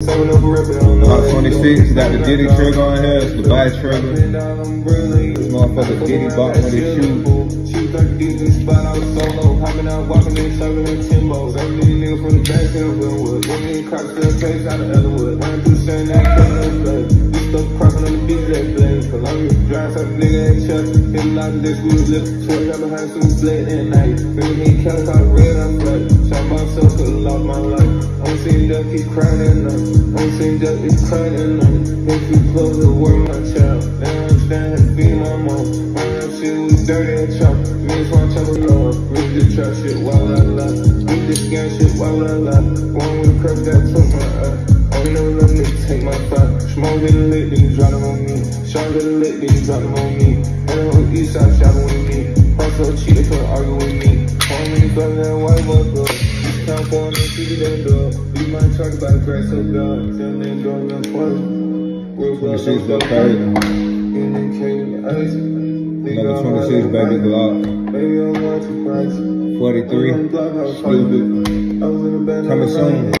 About 26, got the Diddy trigger on here, it's the vice trigger. This motherfucker Diddy bought with his shoe. Shoot like Disney spot, I was solo. Hopping out, walking in, serving in Timbo. Every nigga from the back of Wood. One nigga the face out of Ellenwood. Ran through saying that no blood. We stuck crossing on the beach that blade. Columbia, drive up nigga ain't shut. A lot this, we was lifting. Swear got behind some split at night. He kept out red, I'm flood. Shot myself, could've lost my life. I'm seeing death keep crying at night. I'm seeing death keep crying night. Make you close the word, my child. Now I how to be my mom. My shit was dirty and chop. Me and my chopper love. Read the trap shit, would I lie? Read this gang shit, would I lie? One with curve that took my eye. Only never let nigga take my fight. Smoke get lick, then you drop them on me. Sean get lick, then you drop them on me. And on the east side shopping with me. Also cheat, they couldn't argue with me. Homie, fuck that white boy, Count for me, see them dog. We might talk about grass God. Tell them dog, I'm funny. Real blood, 26 got carried. Getting cake, ice. Number 26, baby Glock. Baby, I'm watching price. 43, stupid. I was in the bed. Coming soon.